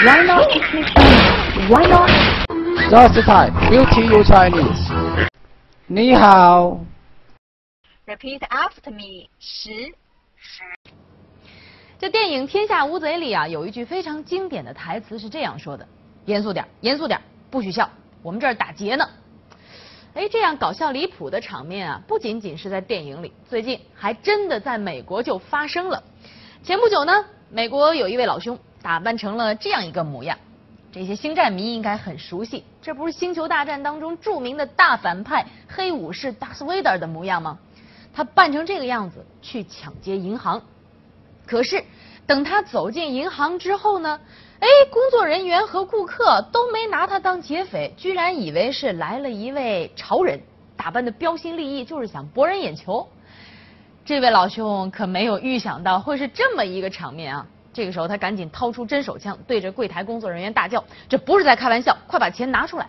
Why not? Why not? Just time, we'll teach you Chinese. 你好，Repeat after me. 十这电影《天下无贼》里啊，有一句非常经典的台词是这样说的：“严肃点，严肃点，不许笑，我们这儿打劫呢。”哎，这样搞笑离谱的场面啊，不仅仅是在电影里，最近还真的在美国就发生了。前不久呢，美国有一位老兄打扮成了这样一个模样，这些星战迷应该很熟悉，这不是《星球大战》当中著名的大反派黑武士达斯维达尔的模样吗？他扮成这个样子去抢劫银行，可是等他走进银行之后呢，哎，工作人员和顾客都没拿他当劫匪，居然以为是来了一位潮人，打扮的标新立异，就是想博人眼球。这位老兄可没有预想到会是这么一个场面啊！这个时候，他赶紧掏出真手枪，对着柜台工作人员大叫：“这不是在开玩笑，快把钱拿出来！”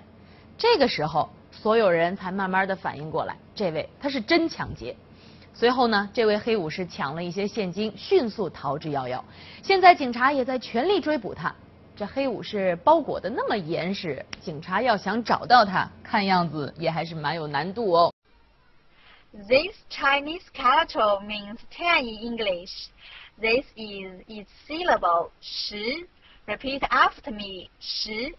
这个时候，所有人才慢慢的反应过来，这位他是真抢劫。随后呢，这位黑武士抢了一些现金，迅速逃之夭夭。现在警察也在全力追捕他。这黑武士包裹的那么严实，警察要想找到他，看样子也还是蛮有难度哦。This Chinese character means ten in English. This is its syllable 十 Repeat after me. 十